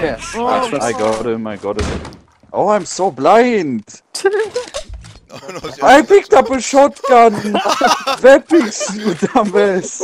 Okay. Oh, I got him, I got him. Oh, I'm so blind! Oh, no, I picked up a shotgun! Wer pickst du, dumbass?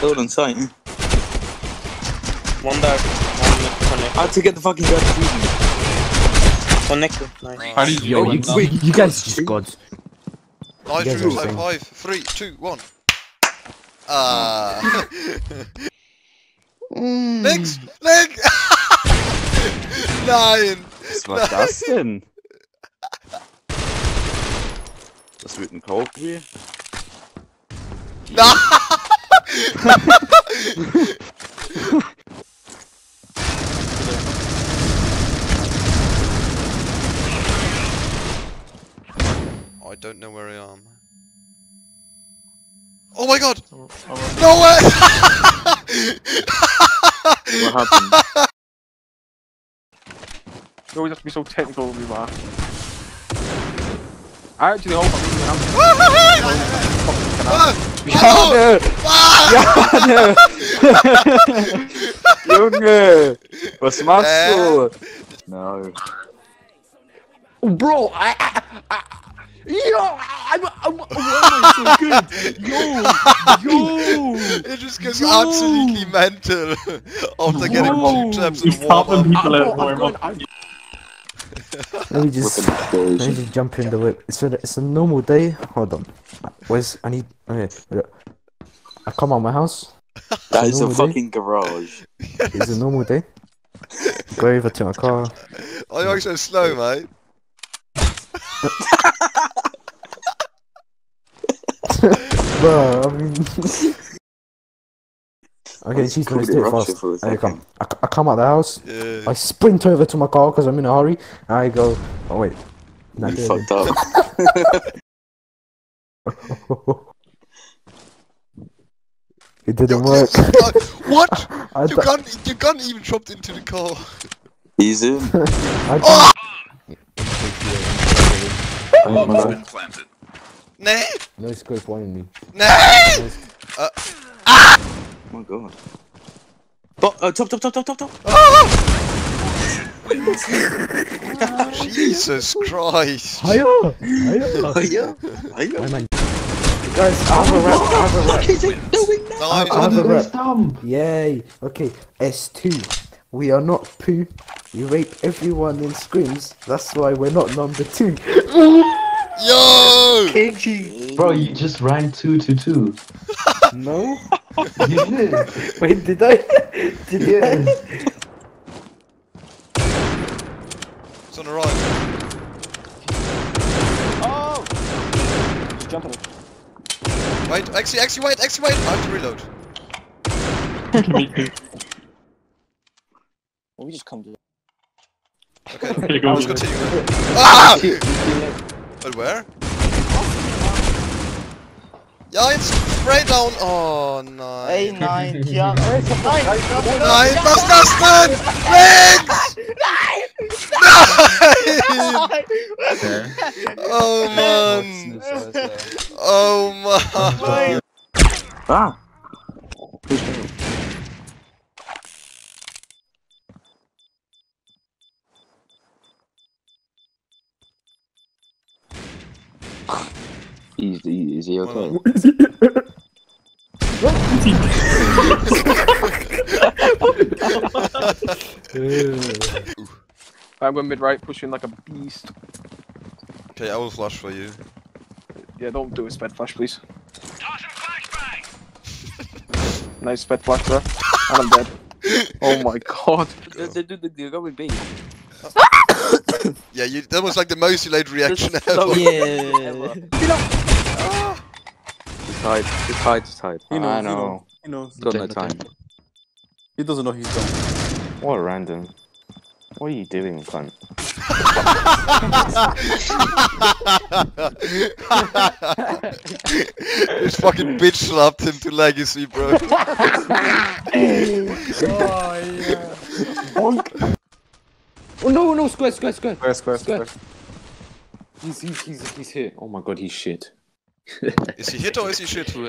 Hold on sight. One there. One connect. How to get the fucking guy to me? Connected. Nice. How do you Yo, you, you, you guys just gods. Nice, guys Drew. are High insane. five. Three, two, one. Ah. Links! Link! Nein! Was war das denn? Das wird ein Kaugummi? Nein! I don't know where I am. Oh my god! Oh, No way! What happened? You always have to be so technical with me, man. I actually hope I'm eating out. Jane! Ah! Jane! Junge! Was machst du? No. Bro, I, I, I yo, I'm, I'm, why am I so good? Yo, yo. It just goes Yo! absolutely mental after getting two traps He's in warm up. people I'm, out I'm going. I'm, let me just, let me just jump in the whip. It's a, it's a normal day. Hold on. Where's, I need, okay. look. I come out my house. That is a normal day. fucking garage. It's a normal day. Go over to my car. Oh, you're so slow, mate. Bro, I mean. okay, she's gonna Called it do it Russia fast. for a I second. come. I, I come out the house. Yeah. I sprint over to my car because I'm in a hurry. And I go. Oh wait. Nah, You fucked up. it didn't Yo, work. what? I, Your gun, your gun even dropped into the car. He's in. I d- Oh! Oh my god. Nay, No scope one in me. nay. Oh my god. But, uh, top, top, top, top, top, top. Oh! Jesus Christ. Hiya! Hiya! Yeah. Yeah. My man. Guys, I have a rap. I have a rap. What is it doing now? I Nice. have a rap. Yay! Okay, S2. We are not poo. We rape everyone in scrims. That's why we're not number two. Yo! Bro, you just ran two to two. No? You did. Wait, did I? Did Yes. It's on the right. Oh! Just jump on it. Wait, actually, actually, wait, actually, wait. I have to reload. Me too. We just come to. Okay, Here you I go. Ah! But where? Yeah, it's spray down. Oh, no. Hey, nine, ja. Nein, was ist das denn? Links! Nein! Oh Mann! Oh Mann! Ah. Is he, is he okay? I went mid right, pushing like a beast. Okay, I will flash for you. Yeah, don't do a sped flash, please. nice sped flash, bro. And I'm dead. Oh my god. They, they, they, they're going B. Yeah, you, that was like the most delayed reaction ever. Yeah. Just hide, just hide, just hide. He knows, I he know. knows, he knows. Got no time. He doesn't know he's done. What random. What are you doing, cunt? This fucking bitch slapped him to legacy, bro. Oh Oh, no, no, square, square, square. Square, square, Square. square. He's, he's, he's, he's here. Oh my god, he's shit. Is he hit or is he shit? Both.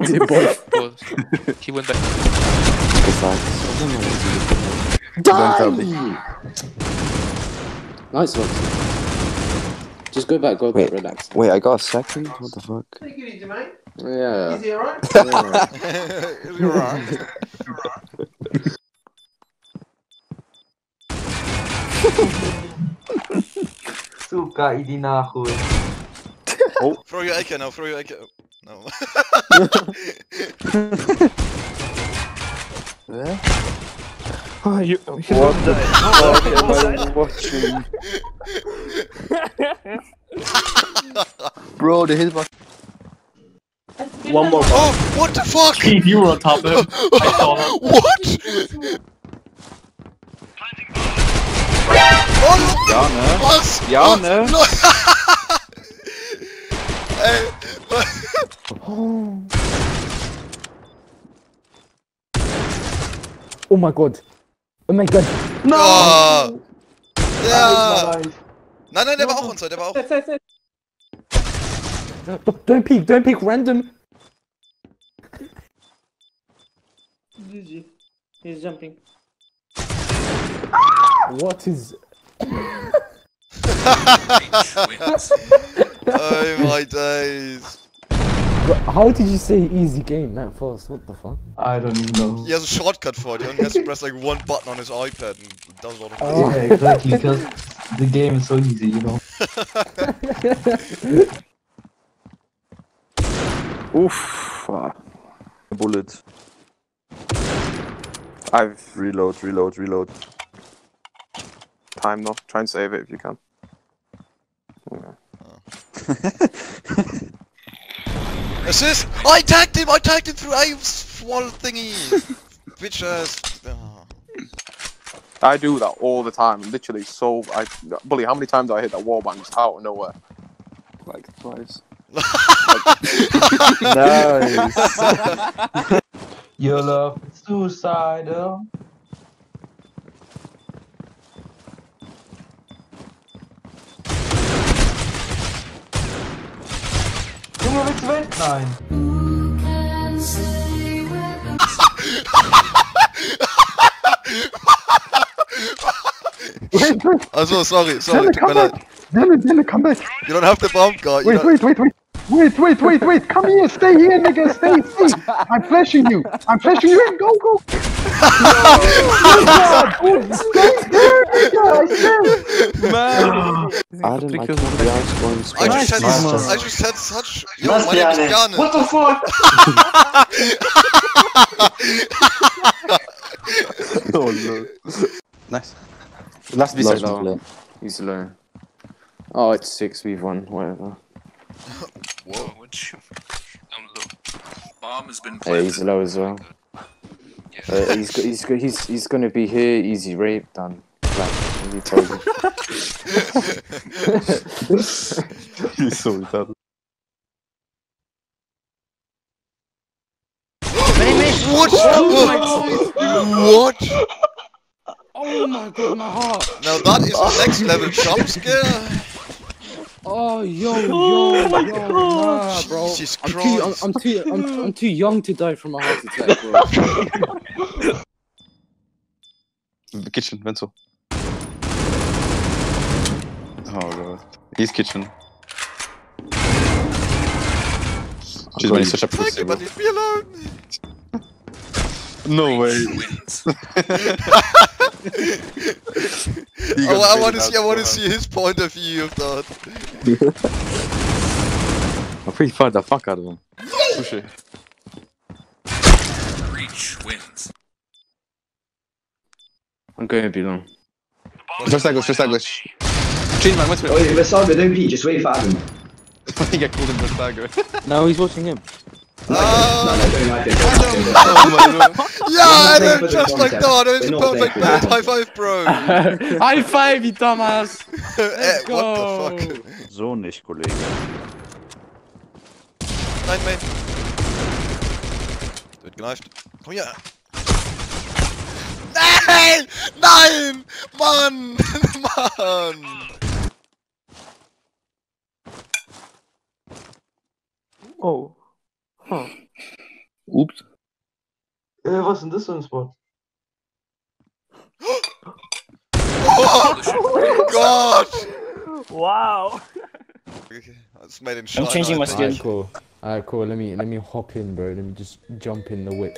He went back. Besides. Don't tell me. Nice one. Just go back, go back, Wait. relax. Wait, I got a second? What the fuck? Yeah. You're right. Suka, idi na ako eh. Throw your AK now, throw your AK. No. Oh, you, What the fuck am I watching? Bro, the hit my. One more. oh, what the fuck? you were on top of him. I saw that. what? Oh, Ja, ne? was? Ja, Oh, ne? No. Ey, Oh my god. Oh my god. ja. Ja. Nein, nein, der war auch unser, der war auch. Don't peek, don't peek, random. GG. He's jumping. What is. oh my days. How did you say easy game that fast? What the fuck? I don't even know. He has a shortcut for it. He only has to press like one button on his iPad and it does all of Oh. Yeah, exactly, because the game is so easy, you know. Oof. Ah. Bullet. I've reload, reload, reload. Time though. Try and save it if you can. Oh. Assist! I tagged him! I tagged him through Abe's wall thingy! Bitch uh, ass. Oh. I do that all the time. Literally, so I. Bully, how many times do I hit that wall bang just out of nowhere? Like twice. Nice. Your love is suicidal. Du weg? Nein. Also, sorry, sorry, tut mir leid. Damn it, damn it, come back. You don't have the bomb guard. Wait, wait, wait, wait. Wait, wait, wait, wait. Come here, stay here, nigga. Stay, stay. I'm flashing you. I'm flashing you in. Go, go. Stay there. I said. Man! Adam, I can't be asked one I just had, Nice. I just had such. Yo, Was my name is Bjarne? Bjarne. What the fuck? oh no. Nice. Last B Last side low. He's low. Oh, it's six. We've won. Whatever. Whoa. Um, bomb has been Yeah, he's low as well. Uh, he's he's he's he's gonna be here. Easy rape done. Like, he told you. He's so retarded. What? what? Oh my god, my heart. Now that is a next level jump scare. Oh, yo, yo, oh yo, nah, bro. Jesus I'm too, I'm, I'm too, I'm, I'm too young to die from a heart attack, bro. The kitchen, Wenzel. Oh god. He's kitchen. She's when he's such a Thank pussy. you, bro. but leave me alone. No way. wins. He Oh, got I want to see. I want to see his point of view of that. Hard. I pretty fired the fuck out of him. Push it. Reach wins. I'm going to be long. First English, first English. Change my what's Oh, yeah, let's start with MP, just wait for Adam. I get called in first dagger. No, he's watching him. No, Ah, no, don't like it. Don't like it. oh my god. yeah, We're not and playing then for the just like content. that. It's a We're not perfect playing for the build. High five, bro. High five, you dumbass. Eh, what the fuck? So nicht, Kollege. Nein, Main. Wird gekneift. Komm her. Nein! Nein! Mann! Mann! Oh. Huh. Oops. Äh, was ist denn das für ein Spot? Oh, oh Gott! Wow! That's made in China. I'm changing my skin. Alright, cool. Alright, cool. Let me let me hop in, bro. Let me just jump in the whip.